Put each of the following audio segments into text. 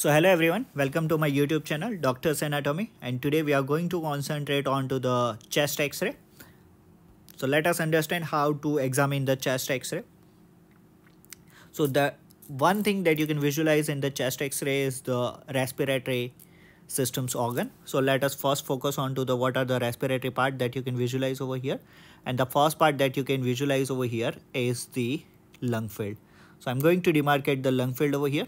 So hello everyone, welcome to my YouTube channel Doctor's Anatomy and today we are going to concentrate onto the chest x-ray. So let us understand how to examine the chest x-ray. So the one thing that you can visualize in the chest x-ray is the respiratory systems organ. So let us first focus on to the what are the respiratory part that you can visualize over here. And the first part that you can visualize over here is the lung field. So I'm going to demarcate the lung field over here.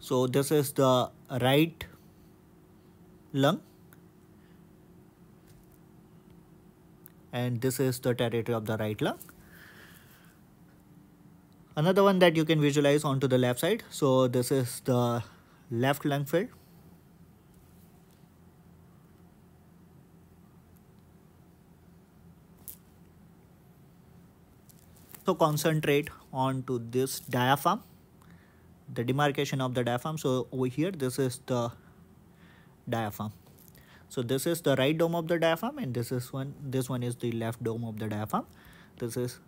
So this is the right lung and this is the territory of the right lung. Another one that you can visualize onto the left side. So this is the left lung field. So concentrate on to this diaphragm the demarcation of the diaphragm. So over here this is the diaphragm. So this is the right dome of the diaphragm and this is one this one is the left dome of the diaphragm. This is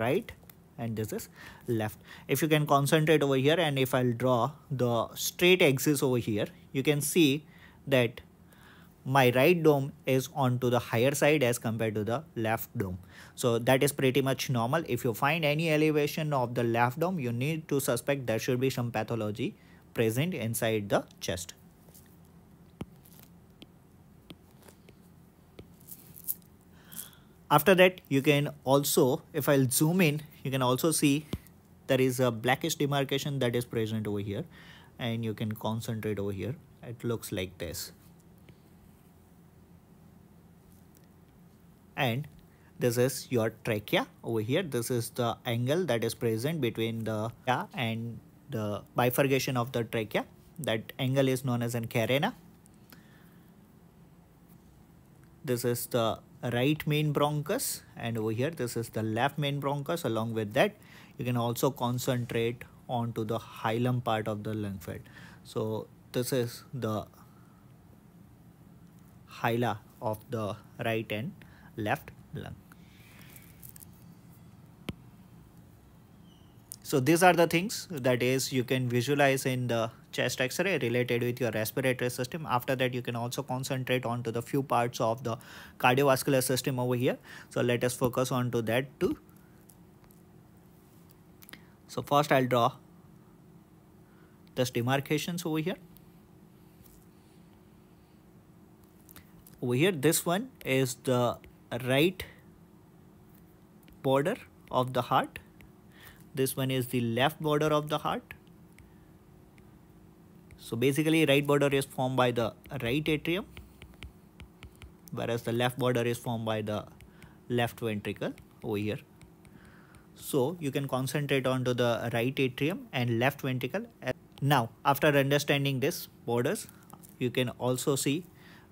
right and this is left. If you can concentrate over here and if i'll draw the straight axis over here you can see that my right dome is onto the higher side as compared to the left dome. So that is pretty much normal. If you find any elevation of the left dome, you need to suspect there should be some pathology present inside the chest. After that, you can also, if I'll zoom in, you can also see there is a blackish demarcation that is present over here and you can concentrate over here. It looks like this. And this is your trachea over here. This is the angle that is present between the and the bifurcation of the trachea. That angle is known as an carina this is the right main bronchus. And over here this is the left main bronchus. Along with that you can also concentrate onto the hilum part of the lung field. So this is the hila of the right end left lung. So these are the things that is you can visualize in the chest x-ray related with your respiratory system. After that you can also concentrate on to the few parts of the cardiovascular system over here. So let us focus on to that too. So first I'll draw this demarcations over here. Over here this one is the right border of the heart. This one is the left border of the heart. So basically right border is formed by the right atrium whereas the left border is formed by the left ventricle over here. So you can concentrate on to the right atrium and left ventricle. Now after understanding this borders you can also see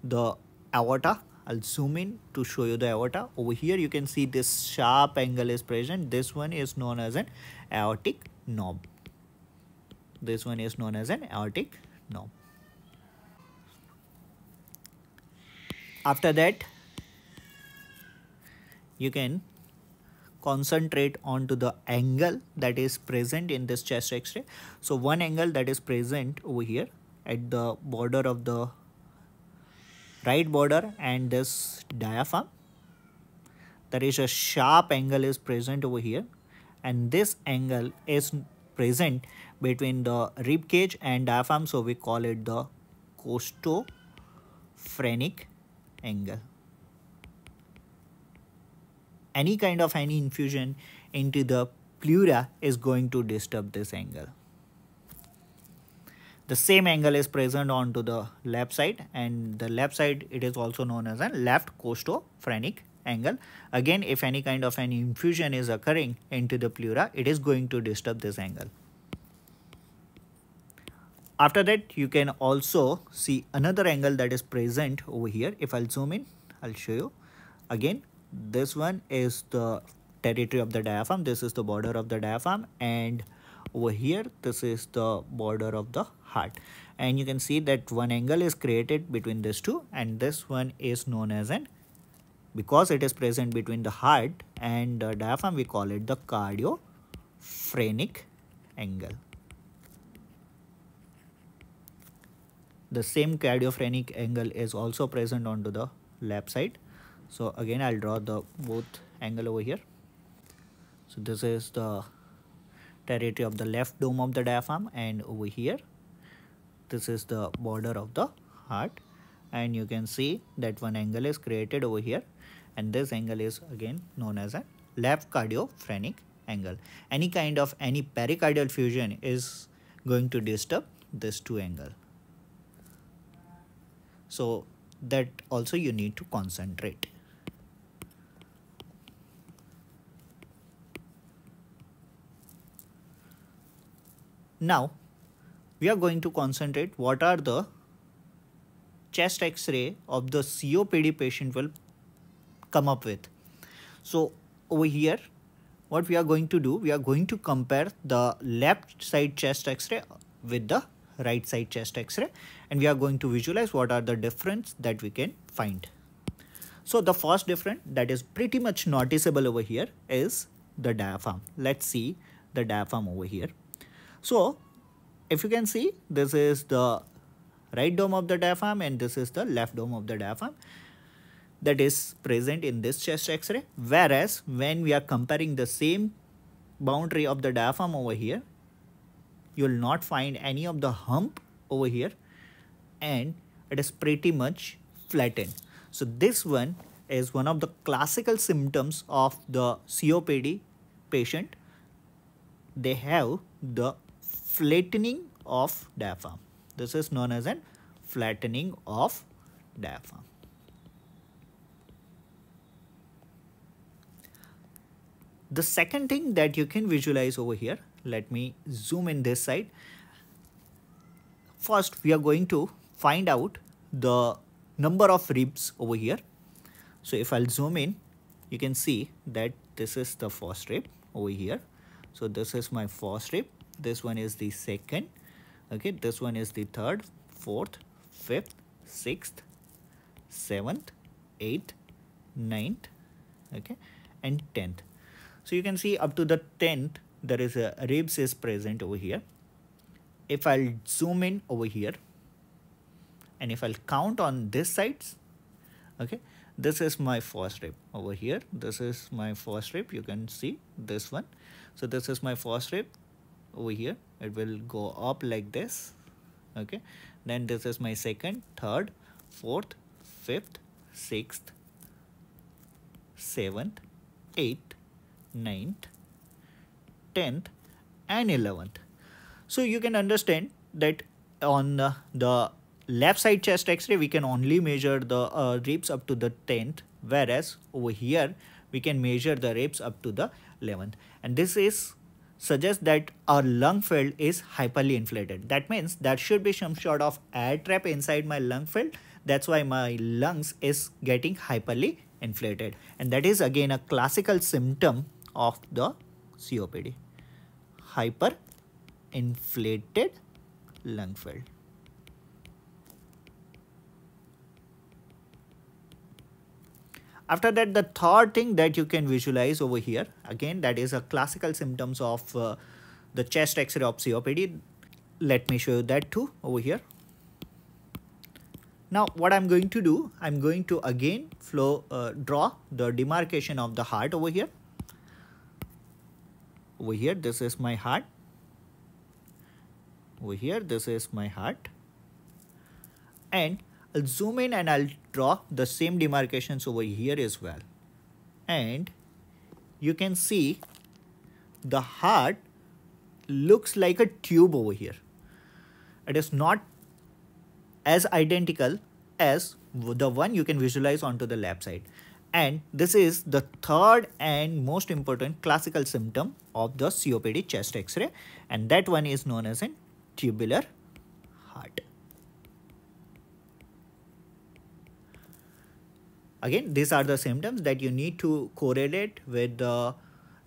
the aorta I'll zoom in to show you the aorta. Over here you can see this sharp angle is present. This one is known as an aortic knob. This one is known as an aortic knob. After that, you can concentrate onto the angle that is present in this chest x-ray. So one angle that is present over here at the border of the right border and this diaphragm. There is a sharp angle is present over here. And this angle is present between the rib cage and diaphragm so we call it the costophrenic angle. Any kind of any effusion into the pleura is going to disturb this angle the same angle is present onto the left side and the left side it is also known as a left costophrenic angle. Again if any kind of an effusion is occurring into the pleura it is going to disturb this angle. After that you can also see another angle that is present over here. If i'll zoom in i'll show you. Again this one is the territory of the diaphragm. This is the border of the diaphragm and over here. This is the border of the heart. And you can see that one angle is created between these two and this one is known as an because it is present between the heart and the diaphragm we call it the cardiophrenic angle. The same cardiophrenic angle is also present onto the left side. So again I'll draw the both angle over here. So this is the territory of the left dome of the diaphragm and over here this is the border of the heart. And you can see that one angle is created over here and this angle is again known as a left cardiophrenic angle. Any kind of any pericardial fusion is going to disturb this two angle. So that also you need to concentrate now we are going to concentrate what are the chest x-ray of the COPD patient will come up with. So over here what we are going to do we are going to compare the left side chest x-ray with the right side chest x-ray and we are going to visualize what are the difference that we can find. So the first difference that is pretty much noticeable over here is the diaphragm. Let's see the diaphragm over here. So if you can see this is the right dome of the diaphragm and this is the left dome of the diaphragm that is present in this chest x-ray. Whereas when we are comparing the same boundary of the diaphragm over here you will not find any of the hump over here and it is pretty much flattened. So this one is one of the classical symptoms of the COPD patient. They have the flattening of diaphragm. This is known as a flattening of diaphragm. The second thing that you can visualize over here, let me zoom in this side. First, we are going to find out the number of ribs over here. So if I'll zoom in, you can see that this is the first rib over here. So this is my first rib this one is the second okay this one is the third fourth fifth sixth seventh eighth ninth okay and 10th so you can see up to the 10th there is a ribs is present over here. If I'll zoom in over here and if I'll count on this sides okay this is my first rib over here. This is my first rib. You can see this one. So this is my first rib over here. It will go up like this. Okay. Then this is my second third fourth fifth sixth seventh eighth ninth tenth and eleventh. So you can understand that on the, the left side chest x-ray we can only measure the uh, ribs up to the 10th whereas over here we can measure the ribs up to the 11th and this is suggests that our lung field is hyperly inflated. That means there should be some sort of air trap inside my lung field. That's why my lungs is getting hyperly inflated. And that is again a classical symptom of the COPD. Hyper inflated lung field. After that, the third thing that you can visualize over here, again, that is a classical symptoms of uh, the chest x-ray of COPD. Let me show you that too over here. Now, what I'm going to do, I'm going to again flow, uh, draw the demarcation of the heart over here. Over here, this is my heart. Over here, this is my heart. And I'll zoom in and I'll draw the same demarcations over here as well. And you can see the heart looks like a tube over here. It is not as identical as the one you can visualize onto the left side. And this is the third and most important classical symptom of the COPD chest x-ray and that one is known as a tubular heart. Again, these are the symptoms that you need to correlate with the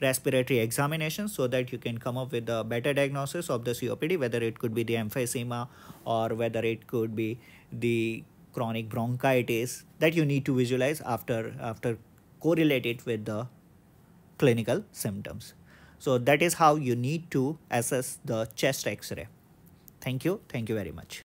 respiratory examination so that you can come up with a better diagnosis of the COPD, whether it could be the emphysema or whether it could be the chronic bronchitis that you need to visualize after, after correlate it with the clinical symptoms. So that is how you need to assess the chest x-ray. Thank you. Thank you very much.